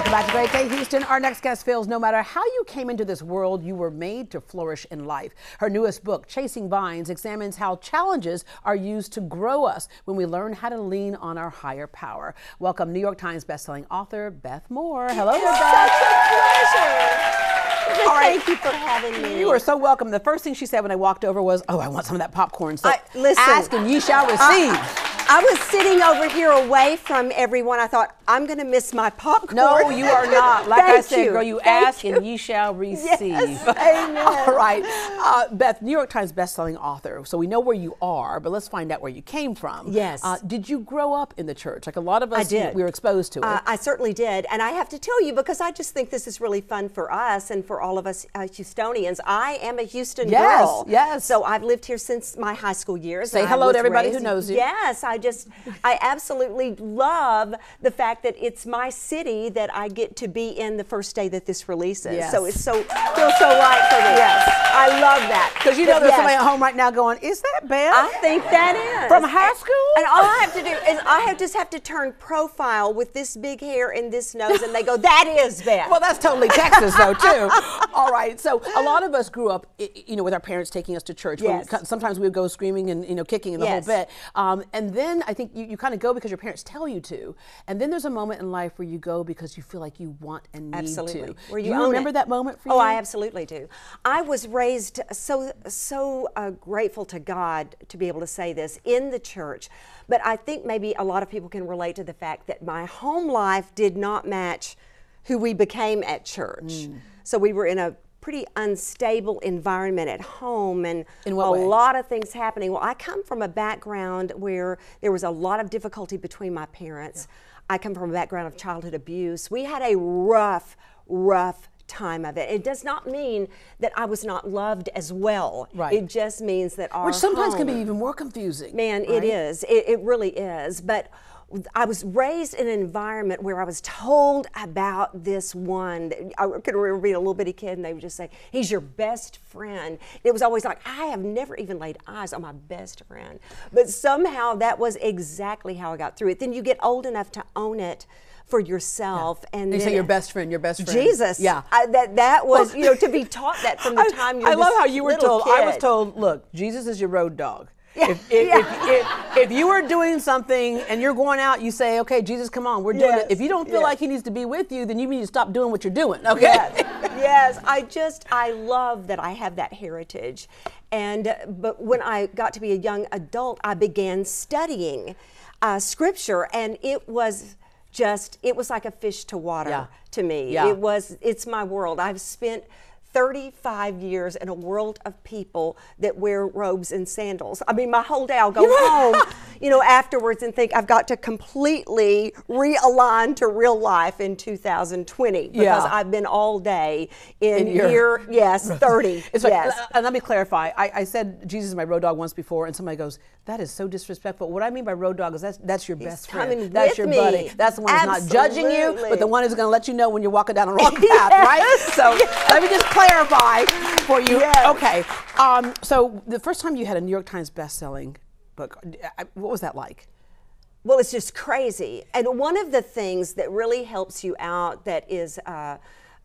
Welcome back to Great Day Houston. Our next guest feels no matter how you came into this world, you were made to flourish in life. Her newest book, Chasing Vines, examines how challenges are used to grow us when we learn how to lean on our higher power. Welcome New York Times bestselling author Beth Moore. Hello, it's Beth. Such a pleasure. All Thank you for having me. You are so welcome. The first thing she said when I walked over was, "Oh, I want some of that popcorn." So I, listen, ask and ye shall uh, receive. I, I was sitting over here away from everyone. I thought, I'm going to miss my popcorn. No, you are not. Like I said, you. girl, you Thank ask you. and ye shall receive. Yes, amen. All right. Uh, Beth, New York Times bestselling author. So we know where you are, but let's find out where you came from. Yes. Uh, did you grow up in the church? Like a lot of us, I did. we were exposed to it. Uh, I certainly did. And I have to tell you, because I just think this is really fun for us and for all of us uh, Houstonians, I am a Houston yes, girl. Yes. So I've lived here since my high school years. Say hello to everybody who knows you. Yes. I just, I absolutely love the fact that it's my city that I get to be in the first day that this releases. Yes. So it's so feels so right for me. Yes. I love that. Because you know there's yes. somebody at home right now going, is that Beth? I think that is. From high school? And, and all I have to do is I have just have to turn profile with this big hair and this nose and they go, that is Beth. Well, that's totally Texas though too. all right. So a lot of us grew up, you know, with our parents taking us to church. Yes. Sometimes we would go screaming and, you know, kicking and the yes. whole bit. Um, and then I think you, you kind of go because your parents tell you to. And then there's a moment in life where you go because you feel like you want and need absolutely. to. Where you you remember it. that moment for oh, you? Oh, I absolutely do. I was raised so so uh, grateful to God to be able to say this in the church. But I think maybe a lot of people can relate to the fact that my home life did not match who we became at church. Mm. So we were in a pretty unstable environment at home and a way? lot of things happening. Well, I come from a background where there was a lot of difficulty between my parents. Yeah. I come from a background of childhood abuse. We had a rough, rough time of it. It does not mean that I was not loved as well. Right. It just means that our Which sometimes home, can be even more confusing. Man, right? it is. It, it really is. But I was raised in an environment where I was told about this one. I could remember being a little bitty kid, and they would just say, "He's your best friend." It was always like, "I have never even laid eyes on my best friend," but somehow that was exactly how I got through it. Then you get old enough to own it for yourself. Yeah. And, and you say your best friend, your best friend. Jesus. Yeah. I, that that was you know to be taught that from the time you're. I love how you were told. Kid. I was told, look, Jesus is your road dog. Yeah. If, if, yeah. if, if, you are doing something and you're going out, you say, okay, Jesus, come on, we're doing yes. it. If you don't feel yes. like he needs to be with you, then you need to stop doing what you're doing, okay? Yes. yes, I just, I love that I have that heritage. And, but when I got to be a young adult, I began studying uh, scripture and it was just, it was like a fish to water yeah. to me. Yeah. It was, it's my world. I've spent 35 years in a world of people that wear robes and sandals. I mean, my whole day I'll go home, you know, afterwards and think I've got to completely realign to real life in 2020 because yeah. I've been all day in, in year, yes, 30. It's yes. Like, and let me clarify. I, I, said Jesus is my road dog once before, and somebody goes, "That is so disrespectful." What I mean by road dog is that's that's your He's best friend. That's your me. buddy. That's the one who's Absolutely. not judging you, but the one who's going to let you know when you're walking down the wrong path, right? So let me just clarify for you. Yes. Okay. Um, so the first time you had a New York Times best-selling book, what was that like? Well, it's just crazy. And one of the things that really helps you out that is uh,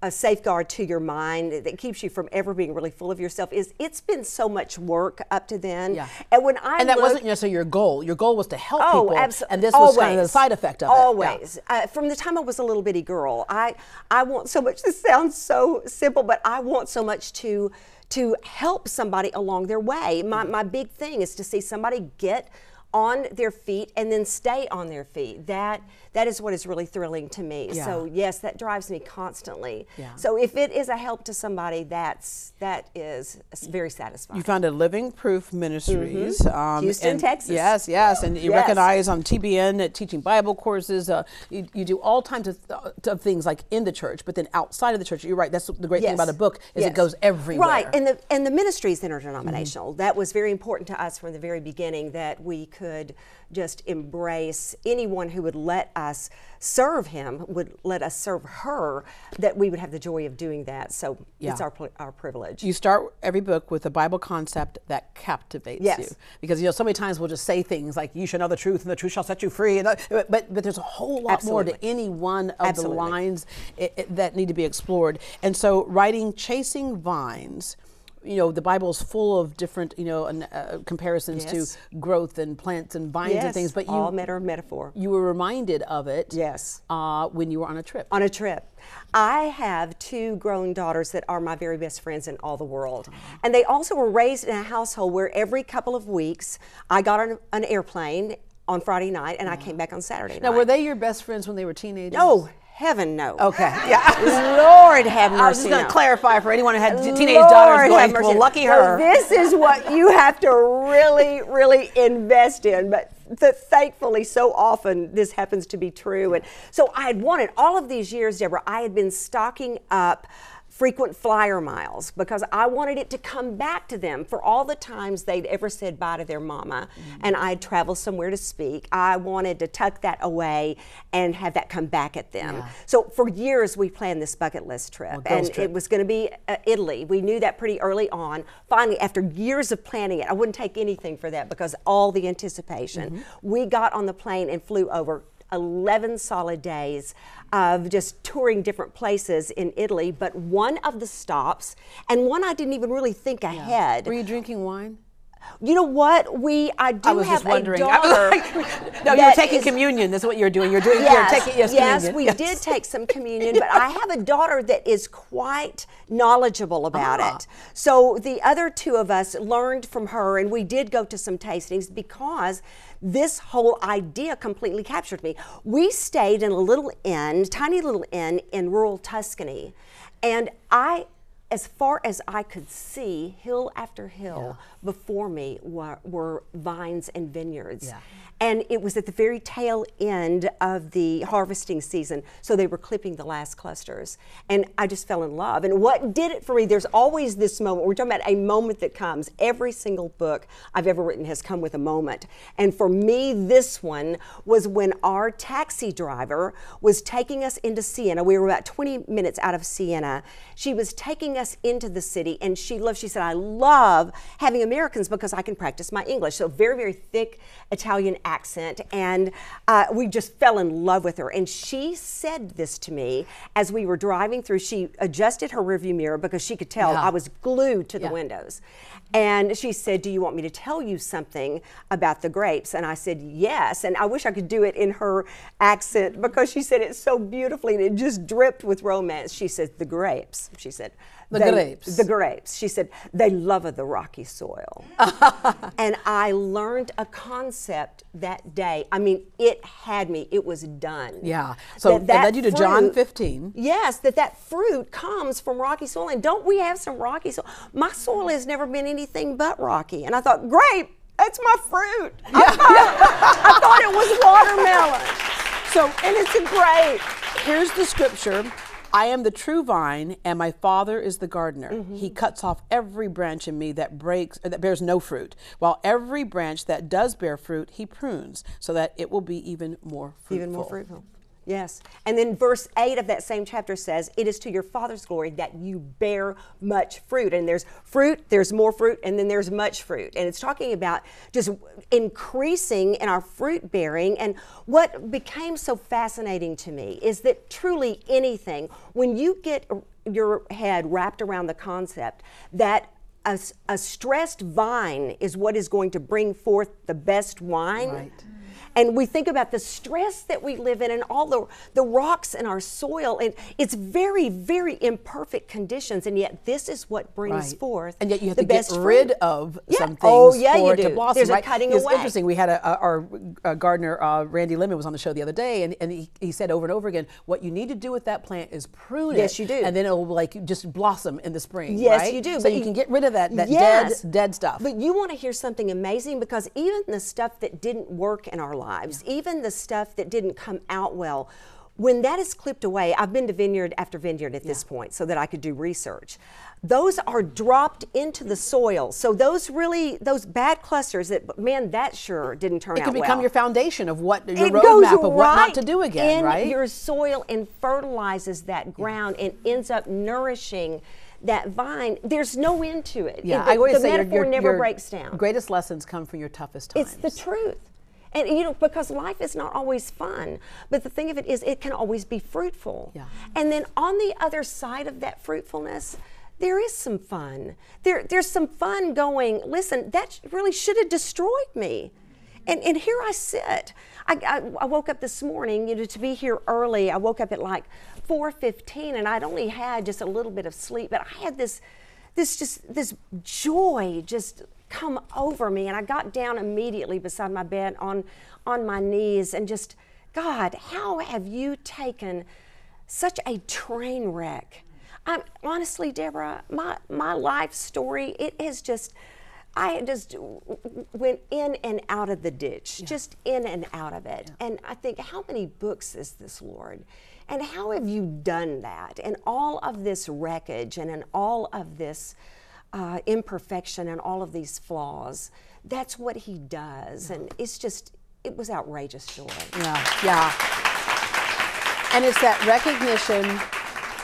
a safeguard to your mind that keeps you from ever being really full of yourself is it's been so much work up to then. Yeah. And when I and that look, wasn't necessarily your goal. Your goal was to help oh, people. Absolutely. And this always, was kind of the side effect of always. it. Always. Yeah. Uh, from the time I was a little bitty girl, I I want so much. This sounds so simple, but I want so much to to help somebody along their way. My mm. my big thing is to see somebody get on their feet and then stay on their feet. That that is what is really thrilling to me. Yeah. So yes, that drives me constantly. Yeah. So if it is a help to somebody, that's that is very satisfying. You founded Living Proof Ministries, mm-hmm. um, Houston, Texas. Yes, yes, and you yes. recognize on TBN at teaching Bible courses. Uh, you, you, do all kinds of, uh, of, things like in the church, but then outside of the church. You're right. That's the great yes. thing about a book is yes. it goes everywhere. Right, and the and the ministry is interdenominational. Mm-hmm. That was very important to us from the very beginning that we could could just embrace anyone who would let us serve him, would let us serve her, that we would have the joy of doing that. So Yeah. it's our, our privilege. You start every book with a Bible concept that captivates Yes. you, because you know so many times we'll just say things like "You shall know the truth, and the truth shall set you free," and, uh, but but there's a whole lot more to any one of Absolutely. the lines i i that need to be explored. And so, writing "Chasing Vines." You know, the Bible is full of different, you know, uh, comparisons Yes. to growth and plants and vines and things. But you, all matter of metaphor. you were reminded of it, Yes. uh, when you were on a trip. on a trip. I have two grown daughters that are my very best friends in all the world. And they also were raised in a household where every couple of weeks I got on an airplane on Friday night and I came back on Saturday Now, night. Now, were they your best friends when they were teenagers? Oh, heaven no. Okay. Yeah. Lord have mercy. I was just going to no. clarify for anyone who had teenage Lord daughters going, mercy. well, lucky her. this is what you have to really, really invest in. But th- thankfully, so often this happens to be true. And so I had wanted all of these years, Deborah, I had been stocking up frequent flyer miles because I wanted it to come back to them for all the times they'd ever said bye to their mama Mm-hmm. and I'd travel somewhere to speak. I wanted to tuck that away and have that come back at them. Yeah. So for years we planned this bucket list trip Well, and trip. it was going to be uh, Italy. We knew that pretty early on. Finally, after years of planning it, I wouldn't take anything for that because all the anticipation. Mm-hmm. We got on the plane and flew over 11 solid days of just touring different places in Italy, but one of the stops, and one I didn't even really think ahead. Were you drinking wine? You know what? We I do I was have just wondering. a I was daughter. like, no, you're taking is- communion. That's what you're doing. You're doing. Yes, you're taking, yes, yes, we Yes. did take some communion, but I have a daughter that is quite knowledgeable about Ah. it. So the other two of us learned from her, and we did go to some tastings because this whole idea completely captured me. We stayed in a little inn, tiny little inn in rural Tuscany, and I. As far as I could see, hill after hill before me were, were vines and vineyards. Yeah. And it was at the very tail end of the harvesting season, so they were clipping the last clusters. And I just fell in love. And what did it for me, there's always this moment. We're talking about a moment that comes. Every single book I've ever written has come with a moment. And for me, this one was when our taxi driver was taking us into Siena. We were about 20 minutes out of Siena. She was taking us into the city, and she loved, she said, I love having Americans because I can practice my English. So, very, very thick Italian accent. And uh, we just fell in love with her. And she said this to me as we were driving through. She adjusted her rearview mirror because she could tell Yeah. I was glued to the Yeah. windows. And she said, Do you want me to tell you something about the grapes? And I said, Yes. And I wish I could do it in her accent because she said it so beautifully and it just dripped with romance. She said, The grapes. She said, The "they- grapes." The grapes. She said, They love the rocky soil. and I learned a concept that day. I mean, it had me, it was done. Yeah. So it led you to John 15. Yes, that that fruit comes from rocky soil. And don't we have some rocky soil? My soil has never been anything but rocky. And I thought, grape, that's my fruit. I, thought, I thought it was watermelon. So And it's a grape. here's the scripture. I am the true vine, and my Father is the gardener. Mm-hmm. He cuts off every branch in me that breaks that bears no fruit, while every branch that does bear fruit, he prunes, so that it will be even more fruitful. Even more fruitful. Yes. And then verse 8 of that same chapter says, It is to your Father's glory that you bear much fruit. And there's fruit, there's more fruit, and then there's much fruit. And it's talking about just increasing in our fruit bearing. And what became so fascinating to me is that truly anything, when you get your head wrapped around the concept that a stressed vine is what is going to bring forth the best wine Right. And we think about the stress that we live in and all the, the rocks in our soil and it's very very imperfect conditions and yet this is what brings Right. forth and yet you have the to get rid fruit. of Yeah. some things oh yeah for you it do to blossom. there's right? a cutting it was away interesting. We had a, a- our uh, gardener uh, Randy Lemmon was on the show the other day, and, and he, he said over and over again, what you need to do with that plant is prune it. Yes, you do. and then it'll like just blossom in the spring. Yes, right? you do. So but you can get rid of that that Yes. dead dead stuff. But you want to hear something amazing because even the stuff that didn't work in our lives, even the stuff that didn't come out well, when that is clipped away, I've been to vineyard after vineyard at this point so that I could do research. Those are dropped into the soil. So those really, those bad clusters that, man, that sure didn't turn out It out could become well. your foundation of what your it roadmap of what not to do again, in right? your soil and fertilizes that ground and ends up nourishing that vine. There's no end to it. yeah, the, I always the say your- metaphor your, never your breaks down. Greatest lessons come from your toughest times. It's the truth. And you know, because life is not always fun, but the thing of it is, it can always be fruitful. Yeah. And then on the other side of that fruitfulness, there is some fun. There, there's some fun going. Listen, that really should have destroyed me, and and here I sit. I, I, I woke up this morning, you know, to be here early. I woke up at like 4:15, and I'd only had just a little bit of sleep, but I had this, this just this joy just come over me and I got down immediately beside my bed on on my knees and just God, how have you taken such a train wreck? I'm, honestly, Deborah, my my life story, it is just I just went in and out of the ditch, just in and out of it. And I think, how many books is this, Lord? And how have you done that? And all of this wreckage and in all of this uh, imperfection and all of these flaws. That's what he does. And it's just, it was outrageous joy. Yeah, yeah. And it's that recognition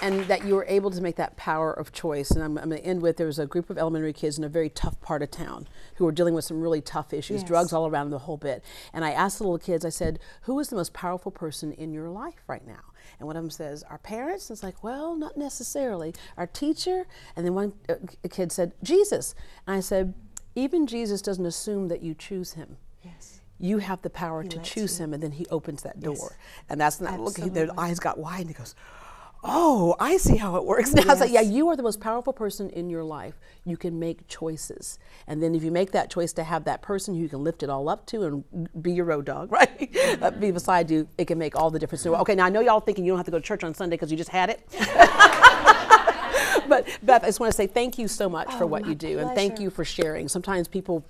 and that you were able to make that power of choice. And I'm, I'm going to end with there was a group of elementary kids in a very tough part of town who were dealing with some really tough issues, Yes. drugs all around the whole bit. And I asked the little kids, I said, Who is the most powerful person in your life right now? And one of them says, Our parents. And it's like, Well, not necessarily. Our teacher. And then one uh, kid said, Jesus. And I said, Even Jesus doesn't assume that you choose him Yes. you have the power to lets choose him and then he opens that door Yes. and that's not look their Absolutely. eyes got wide and he goes oh i see how it works now i was like yeah you are the most powerful person in your life. You can make choices. And then if you make that choice to have that person who you can lift it all up to and be your road dog right uh, be beside you it can make all the difference in the world. okay now i know y'all thinking you don't have to go to church on sunday because you just had it. But Beth, I just want to say thank you so much for Oh, what you do, and thank you for sharing. Sometimes people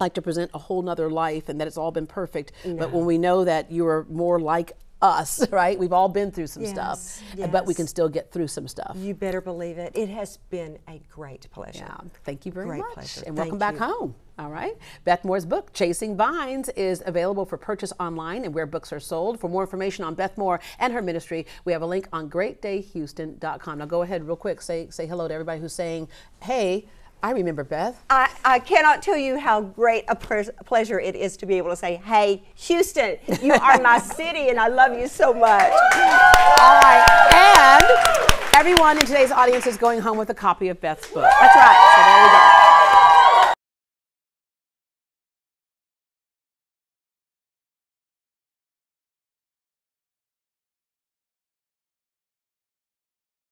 like to present a whole nother life and that it's all been perfect, but when we know that you are more like us, right? We've all been through some stuff, Yes, but we can still get through some stuff. You better believe it. It has been a great pleasure. Yeah, thank you very Great much. pleasure. And welcome Thank back you. home. All right. Beth Moore's book, Chasing Vines, is available for purchase online and where books are sold. For more information on Beth Moore and her ministry, we have a link on greatdayhouston.com. Now go ahead real quick, say say hello to everybody who's saying, Hey, I remember Beth. I, I cannot tell you how great a pleasure it is to be able to say, hey, Houston, you are my city and I love you so much. All right. And everyone in today's audience is going home with a copy of Beth's book. That's right. So there we go.